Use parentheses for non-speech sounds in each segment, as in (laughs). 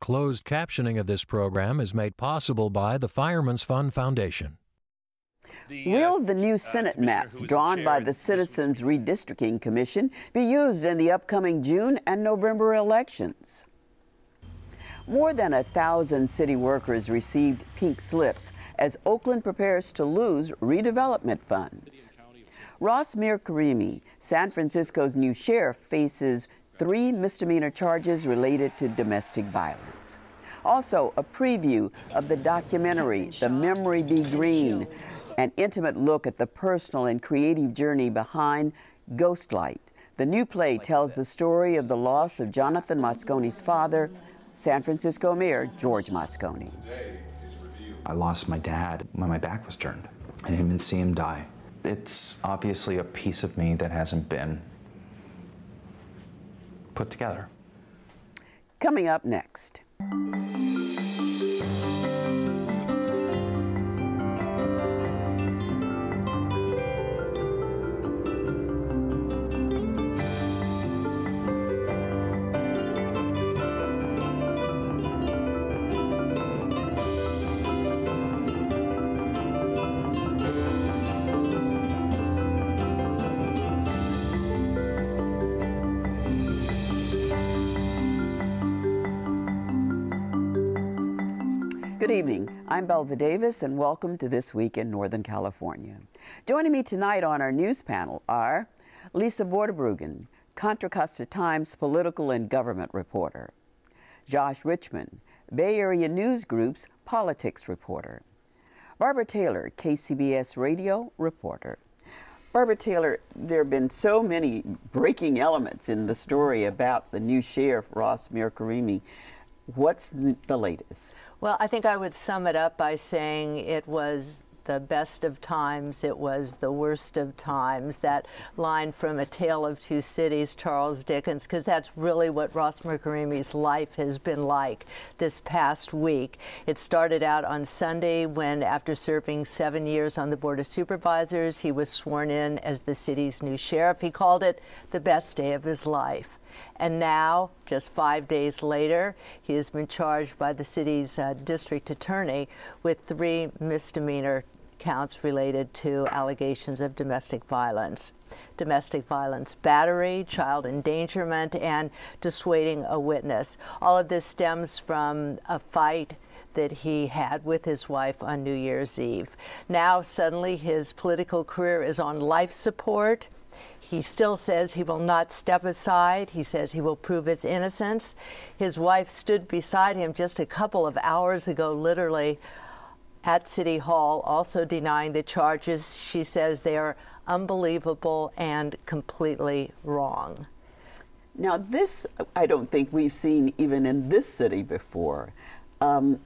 Closed captioning of this program is made possible by the Fireman's Fund Foundation. Will the new Senate maps drawn by the Citizens Redistricting Commission be used in the upcoming June and November elections? More than a thousand city workers received pink slips as Oakland prepares to lose redevelopment funds. Ross Mirkarimi, San Francisco's new sheriff, faces three misdemeanor charges related to domestic violence. Also, a preview of the documentary, The Memory Be Green, an intimate look at the personal and creative journey behind Ghostlight. The new play tells the story of the loss of Jonathan Moscone's father, San Francisco Mayor George Moscone. I lost my dad when my back was turned. I didn't even see him die. It's obviously a piece of me that hasn't been put together. Coming up next. Good evening. I'm Belva Davis, and welcome to This Week in Northern California. Joining me tonight on our news panel are Lisa Vorderbrueggen, Contra Costa Times political and government reporter, Josh Richman, Bay Area News Group's politics reporter, Barbara Taylor, KCBS radio reporter. Barbara Taylor, there have been so many breaking elements in the story about the new sheriff, Ross Mirkarimi. What's the, the latest? Well, I think I would sum it up by saying it was the best of times, it was the worst of times. That line from A Tale of Two Cities, Charles Dickens, because that's really what Ross Mirkarimi's life has been like this past week. It started out on Sunday when, after serving seven years on the Board of Supervisors, he was sworn in as the city's new sheriff. He called it the best day of his life. And now, just five days later, he has been charged by the city's uh, district attorney with three misdemeanor counts related to allegations of domestic violence. Domestic violence battery, child endangerment, and dissuading a witness. All of this stems from a fight that he had with his wife on New Year's Eve. Now, suddenly, his political career is on life support. He still says he will not step aside. He says he will prove his innocence. His wife stood beside him just a couple of hours ago, literally, at City Hall, also denying the charges. She says they are unbelievable and completely wrong. Now, this I don't think we've seen even in this city before. Um,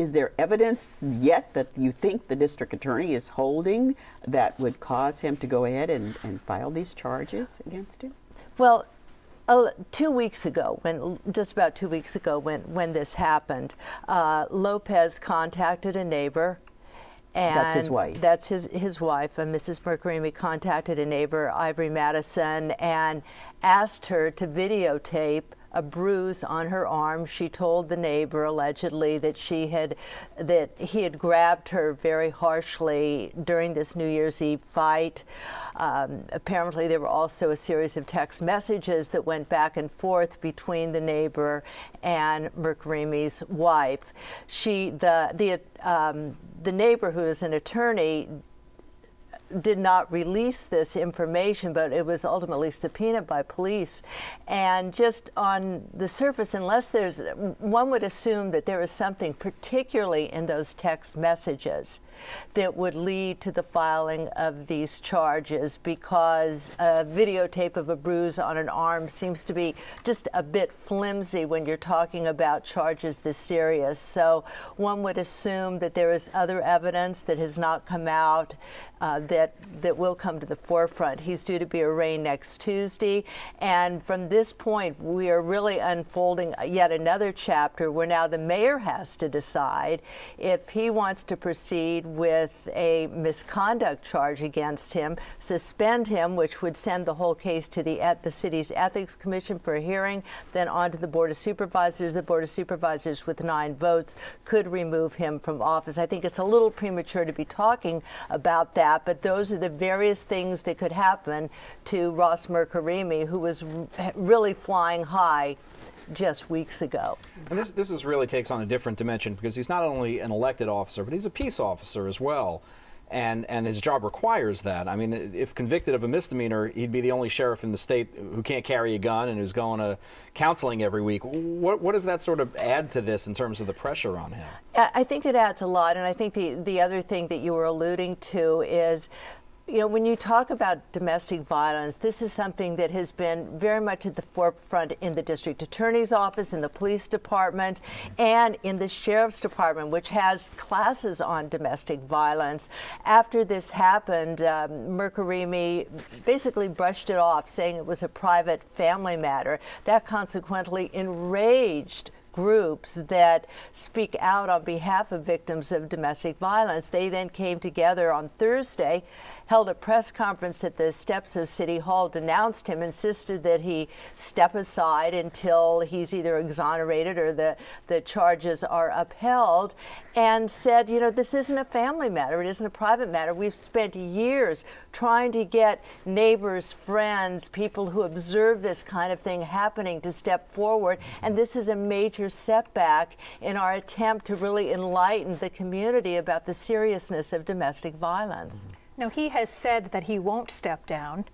is there evidence yet that you think the district attorney is holding that would cause him to go ahead and, and file these charges against him? Well, uh, two weeks ago, when just about two weeks ago, when when this happened, uh, Lopez contacted a neighbor. And that's his wife. That's his his wife, and Mrs. Mirkarimi contacted a neighbor, Ivory Madison, and asked her to videotape a bruise on her arm. She told the neighbor allegedly that she had that he had grabbed her very harshly during this New Year's Eve fight. Um, apparently, there were also a series of text messages that went back and forth between the neighbor and Mirkarimi's wife. She the the um, the neighbor who is an attorney did not release this information, but it was ultimately subpoenaed by police. And just on the surface, unless there's, one would assume that there is something particularly in those text messages that would lead to the filing of these charges because a videotape of a bruise on an arm seems to be just a bit flimsy when you're talking about charges this serious. So one would assume that there is other evidence that has not come out uh, that that will come to the forefront. He's due to be arraigned next Tuesday, and from this point, we are really unfolding yet another chapter where now the mayor has to decide if he wants to proceed with a misconduct charge against him, suspend him, which would send the whole case to the at the city's ethics commission for a hearing, then on to the board of supervisors. The board of supervisors, with nine votes, could remove him from office. I think it's a little premature to be talking about that, but those are the various things that could happen to Ross Mirkarimi, who was really flying high just weeks ago. And this, this is really takes on a different dimension because he's not only an elected officer, but he's a peace officer as well. And, and his job requires that. I mean, if convicted of a misdemeanor, he'd be the only sheriff in the state who can't carry a gun and who's going to counseling every week. What, what does that sort of add to this in terms of the pressure on him? I think it adds a lot. And I think the, the other thing that you were alluding to is you know, when you talk about domestic violence, this is something that has been very much at the forefront in the district attorney's office, in the police department, and in the sheriff's department, which has classes on domestic violence. After this happened, um, Mirkarimi basically brushed it off, saying it was a private family matter. That consequently enraged groups that speak out on behalf of victims of domestic violence. They then came together on Thursday held a press conference at the steps of City Hall, denounced him, insisted that he step aside until he's either exonerated or the, the charges are upheld, and said, you know, this isn't a family matter, it isn't a private matter. We've spent years trying to get neighbors, friends, people who observe this kind of thing happening to step forward, and this is a major setback in our attempt to really enlighten the community about the seriousness of domestic violence. Mm-hmm. Now, he has said that he won't step down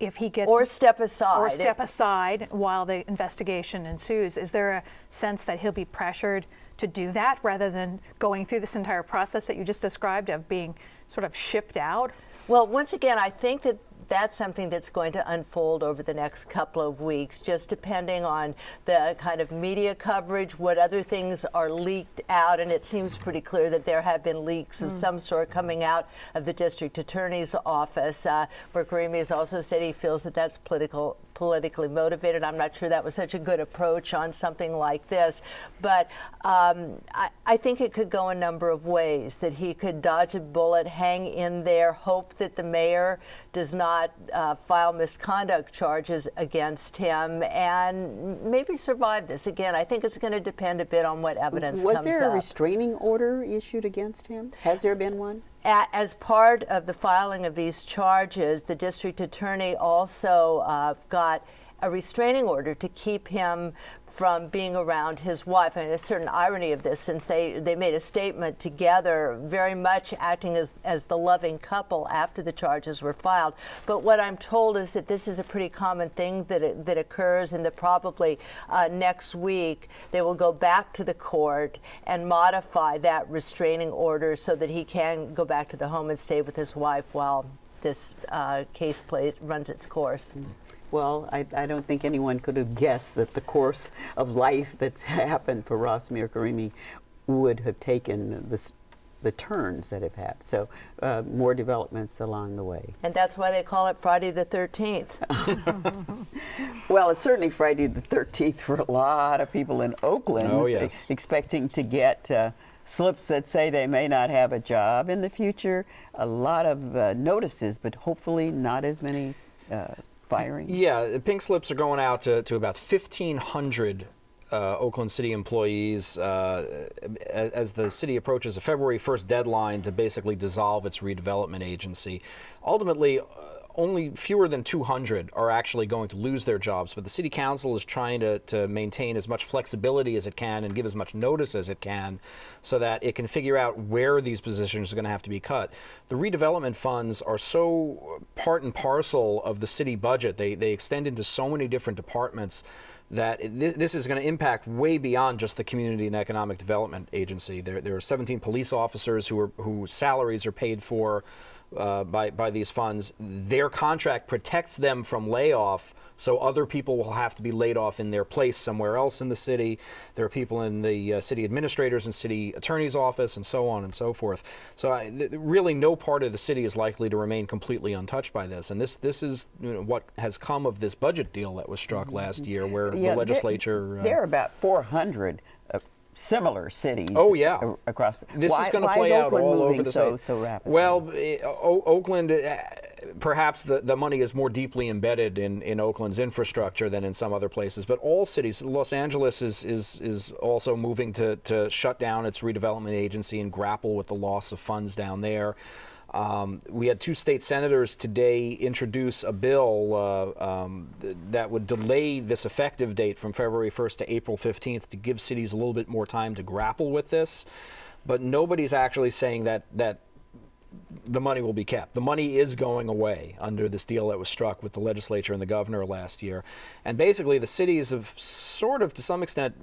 if he gets or step aside or step aside while the investigation ensues. Is there a sense that he'll be pressured to do that rather than going through this entire process that you just described of being sort of shipped out? Well, once again, I think that that's something that's going to unfold over the next couple of weeks, just depending on the kind of media coverage, what other things are leaked out. And it seems pretty clear that there have been leaks mm. of hmm. some sort coming out of the district attorney's office. Uh, has also said he feels that that's political politically motivated. I'm not sure that was such a good approach on something like this, but um, I, I, think it could go a number of ways. That he could dodge a bullet, hang in there, hope that the mayor does not uh, file misconduct charges against him, and maybe survive this. Again, I think it's going to depend a bit on what evidence comes in. was there a up. restraining order issued against him? Has there been one? As part of the filing of these charges, the district attorney also uh, got a restraining order to keep him from being around his wife. And a certain irony of this since they, they made a statement together, very much acting as, as the loving couple after the charges were filed. But what I'm told is that this is a pretty common thing that, it, that occurs, and that probably uh, next week they will go back to the court and modify that restraining order so that he can go back to the home and stay with his wife while this uh, case plays, runs its course. Mm. Well, I, I, don't think anyone could have guessed that the course of life that's (laughs) happened for Ross Mirkarimi would have taken this, the turns that have had. So uh, more developments along the way. And that's why they call it Friday the 13th. (laughs) (laughs) well, it's certainly Friday the 13th for a lot of people in Oakland. Oh, yes. expecting to get uh, slips that say they may not have a job in the future. A lot of uh, notices, but hopefully not as many uh, firing? Yeah, pink slips are going out to, to about 1,500 uh, Oakland City employees uh, as the city approaches a February 1st deadline to basically dissolve its redevelopment agency. Ultimately, uh, only fewer than 200 are actually going to lose their jobs, but the city council is trying to, to maintain as much flexibility as it can and give as much notice as it can so that it can figure out where these positions are going to have to be cut. The redevelopment funds are so part and parcel of the city budget. They, they extend into so many different departments that this, this is going to impact way beyond just the Community and Economic Development Agency. There, there are 17 police officers who are, whose salaries are paid for uh, by, by these funds, their contract protects them from layoff, so other people will have to be laid off in their place somewhere else in the city. There are people in the uh, city administrators and city attorney's office and so on and so forth. So I, really no part of the city is likely to remain completely untouched by this. And this, this is you know, what has come of this budget deal that was struck mm-hmm. last year where yeah, the legislature... There, uh, there are about 400 similar cities. Oh yeah, across. The, this why, is going to play out all over the so, state. So rapidly? Well, o Oakland, uh, perhaps the, the money is more deeply embedded in, in Oakland's infrastructure than in some other places. But all cities, Los Angeles is is is also moving to to shut down its redevelopment agency and grapple with the loss of funds down there. Um, we had two state senators today introduce a bill uh, um, th that would delay this effective date from February 1st to April 15th to give cities a little bit more time to grapple with this. But nobody's actually saying that that the money will be kept. The money is going away under this deal that was struck with the legislature and the governor last year. And basically, the cities have sort of, to some extent,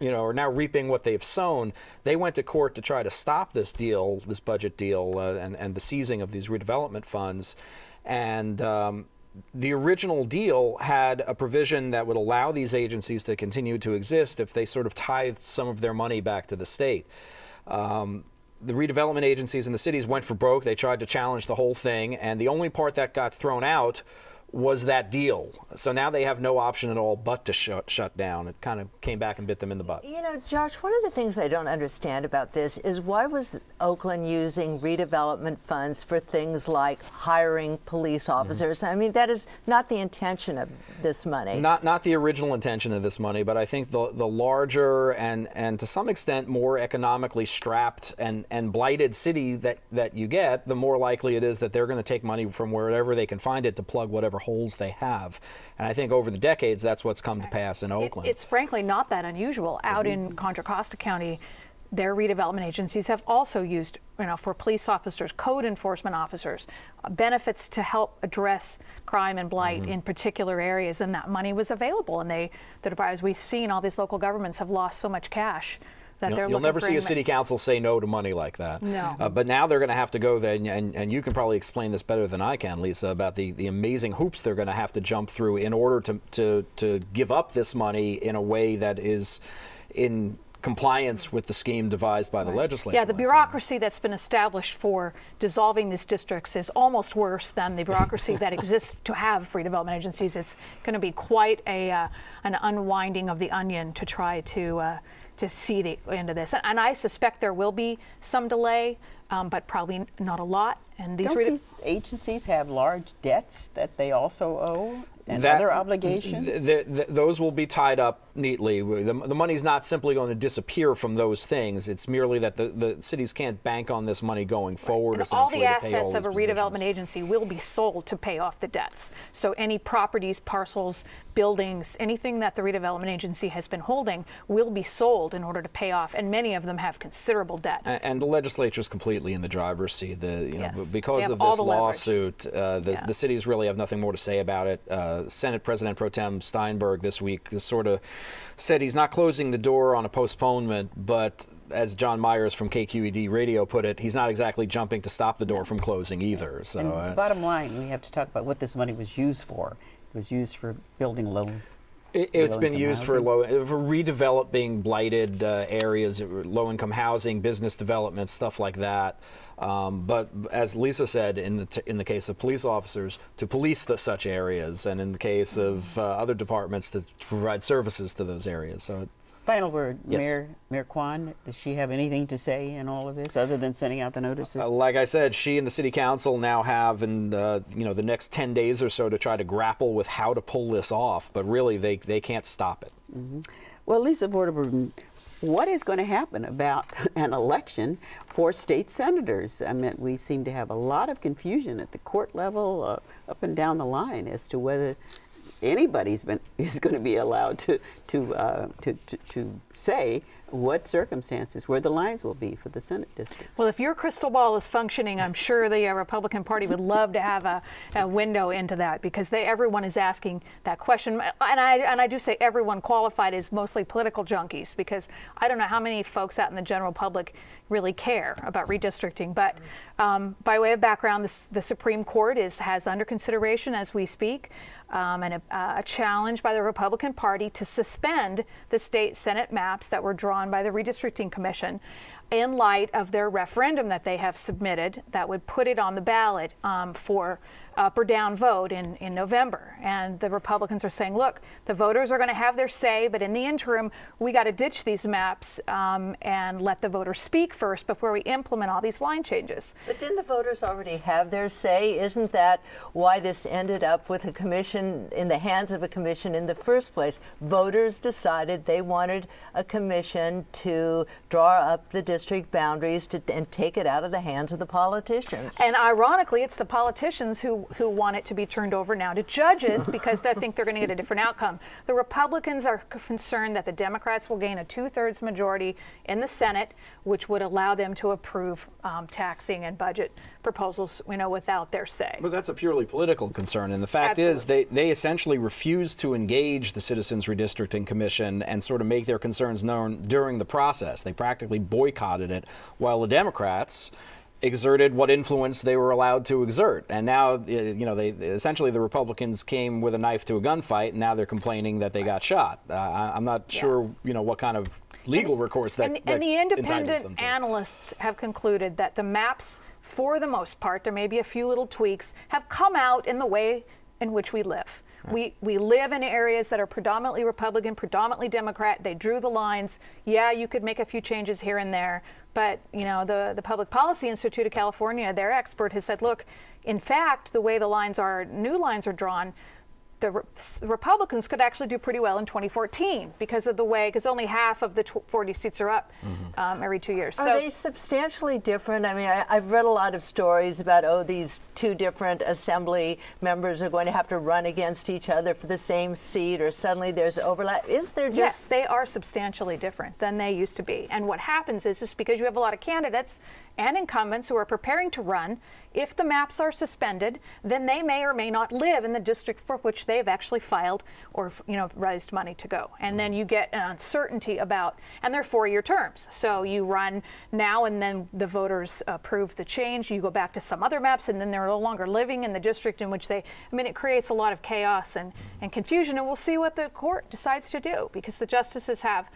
you know, are now reaping what they've sown. They went to court to try to stop this deal, this budget deal, uh, and, and the seizing of these redevelopment funds. And um, the original deal had a provision that would allow these agencies to continue to exist if they sort of tithed some of their money back to the state. Um, the redevelopment agencies in the cities went for broke. They tried to challenge the whole thing, and the only part that got thrown out was that deal. So now they have no option at all but to shut, shut down. It kind of came back and bit them in the butt. You know, Josh, one of the things I don't understand about this is why was Oakland using redevelopment funds for things like hiring police mm-hmm. officers? Mm -hmm. I mean, that is not the intention of this money. Not not the original intention of this money, but I think the the larger and and to some extent more economically strapped and and blighted city that that you get, the more likely it is that they're going to take money from wherever they can find it to plug whatever holes they have. And I think over the decades, that's what's come to pass in Oakland. It, it's frankly not that unusual. Out mm -hmm. in Contra Costa County, their redevelopment agencies have also used, you know, for police officers, code enforcement officers, uh, benefits to help address crime and blight mm -hmm. in particular areas, and that money was available. And they, that as we've seen, all these local governments have lost so much cash that you'll, they're you'll never see a city council say no to money like that. No. Uh, but now they're going to have to go there, and, and, and, you can probably explain this better than I can, Lisa, about the, the amazing hoops they're going to have to jump through in order to, to, to give up this money in a way that is in compliance with the scheme devised by the right. legislature. Yeah, the bureaucracy that's been established for dissolving these districts is almost worse than the bureaucracy that (laughs) exists to have redevelopment agencies. It's going to be quite a uh, an unwinding of the onion to try to uh, to see the end of this. And I suspect there will be some delay, um, but probably not a lot. And these, Don't these agencies have large debts that they also owe? and that, other obligations? Th th those will be tied up neatly. The, the money's not simply going to disappear from those things. It's merely that the, the cities can't bank on this money going forward. And all the assets all of a redevelopment agency will be sold to pay off the debts. So any properties, parcels, buildings, anything that the redevelopment agency has been holding will be sold in order to pay off, and many of them have considerable debt. And, and the legislature is completely in the driver's seat. The, you yes. know, because of this lawsuit, uh, the, yeah. the, cities really have nothing more to say about it. Uh, Senate President Pro Tem Steinberg this week is sort of said he's not closing the door on a postponement, but as John Myers from KQED Radio put it, he's not exactly jumping to stop the door from closing either. So, and uh, bottom line, we have to talk about what this money was used for. It was used for building low it, has been used housing? for low for redeveloping blighted uh, areas, low income housing, business development, stuff like that. Um, but as Lisa said, in the in the case of police officers, to police the, such areas, and in the case of uh, other departments, to, to, provide services to those areas. So Final word, yes. Mayor Mayor Quan. Does she have anything to say in all of this, other than sending out the notices? Uh, like I said, she and the city council now have, in uh, you know, the next ten days or so to try to grapple with how to pull this off. But really, they they can't stop it. Mm -hmm. Well, Lisa Vorderbrunn, what is going to happen about (laughs) an election for state senators? I mean, we seem to have a lot of confusion at the court level, uh, up and down the line, as to whether anybody's been (laughs) is going to be allowed to to, uh, to, to to say what circumstances, where the lines will be for the Senate districts. Well, if your crystal ball is functioning, I'm sure the uh, Republican Party would love to have a, a, window into that because they everyone is asking that question, and I and I do say everyone qualified is mostly political junkies because I don't know how many folks out in the general public really care about redistricting. But um, by way of background, the Supreme Court is has under consideration as we speak um, and a, a, challenge by the Republican Party to suspend the state Senate maps that were drawn by the Redistricting Commission in light of their referendum that they have submitted that would put it on the ballot um, for up or down vote in, in November. And the Republicans are saying, look, the voters are going to have their say, but in the interim, we got to ditch these maps um, and let the voters speak first before we implement all these line changes. But didn't the voters already have their say? Isn't that why this ended up with a commission in the hands of a commission in the first place? Voters decided they wanted a commission to draw up the district boundaries to, and take it out of the hands of the politicians. And ironically, it's the politicians who who, want it to be turned over now to judges because they think they're going to get a different outcome. The Republicans are concerned that the Democrats will gain a two thirds majority in the Senate, which would allow them to approve um, taxing and budget proposals, you know, without their say. But that's a purely political concern. And the fact Absolutely. is, they, they essentially refuse to engage the Citizens Redistricting Commission and sort of make their concerns known during the process. They practically boycotted it, while the Democrats exerted what influence they were allowed to exert. And now, you know, they essentially the Republicans came with a knife to a gunfight, and now they're complaining that they got shot. Uh, I'm not yeah. sure, you know, what kind of legal and, recourse that. And, that and the independent analysts have concluded that the maps, for the most part, there may be a few little tweaks, have come out in the way in which we live. We, we live in areas that are predominantly Republican, predominantly Democrat. They drew the lines. Yeah, you could make a few changes here and there, but you know the, the Public Policy Institute of California, their expert has said, look, in fact, the way the lines are, new lines are drawn, the Re Republicans could actually do pretty well in 2014 because of the way, because only half of the 40 seats are up mm -hmm. um, every two years. Are so, they substantially different? I mean, I, have read a lot of stories about, oh, these two different assembly members are going to have to run against each other for the same seat, or suddenly there's overlap. Is there just. Yes, they are substantially different than they used to be. And what happens is just because you have a lot of candidates and incumbents who are preparing to run, if the maps are suspended, then they may or may not live in the district for which they've actually filed or you know raised money to go. And then you get an uncertainty about, and they're four-year terms. So you run now, and then the voters approve the change. You go back to some other maps, and then they're no longer living in the district in which they. I mean, it creates a lot of chaos and, and confusion. And we'll see what the court decides to do because the justices have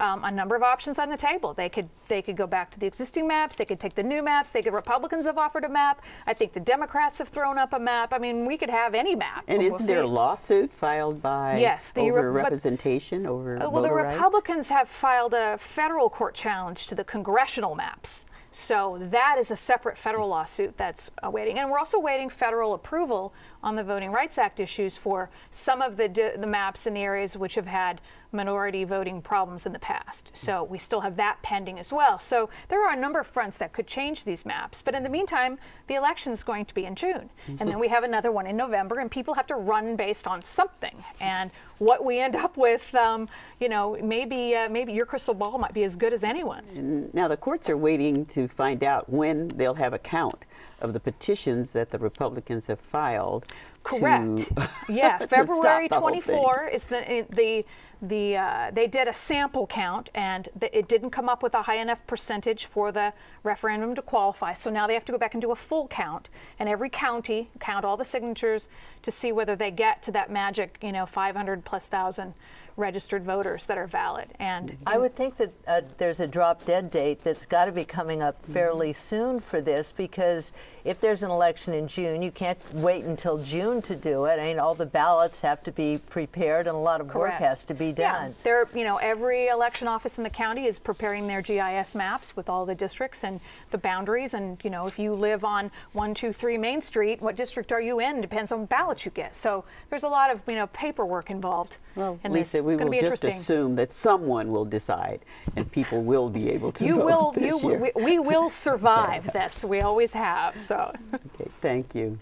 um, a number of options on the table. They could they could go back to the existing maps. They could take the new maps. They could Republicans have offered a map. I think the Democrats have thrown up a map. I mean, we could have any map. And is we'll there a lawsuit filed by yes the over representation over uh, well the Republicans have filed a federal court challenge to the congressional maps. So that is a separate federal lawsuit that's awaiting. And we're also waiting federal approval on the Voting Rights Act issues for some of the, the maps in the areas which have had minority voting problems in the past. So we still have that pending as well. So there are a number of fronts that could change these maps. But in the meantime, the election is going to be in June. And then we have another one in November, and people have to run based on something. And what we end up with, um, you know, maybe, uh, maybe your crystal ball might be as good as anyone's. Now, the courts are waiting to find out when they'll have a count of the petitions that the Republicans have filed. Correct. (laughs) Yeah, February 24 is the the the uh, they did a sample count and the, it didn't come up with a high enough percentage for the referendum to qualify. So now they have to go back and do a full count and every county count all the signatures to see whether they get to that magic, you know, 500 plus thousand registered voters that are valid. And I would think that uh, there's a drop dead date that's got to be coming up fairly mm -hmm. soon for this because if there's an election in June, you can't wait until June to do it. I mean, all the ballots have to be prepared and a lot of Correct. work has to be done. Yeah, there, you know, every election office in the county is preparing their GIS maps with all the districts and the boundaries. And you know, if you live on one, two, three Main Street, what district are you in? Depends on ballots you get. So there's a lot of you know paperwork involved. Well, in Lisa, this. We will just assume that someone will decide, and people will be able to you will, you. We, we will (laughs) survive this. We always have. So. Okay, thank you.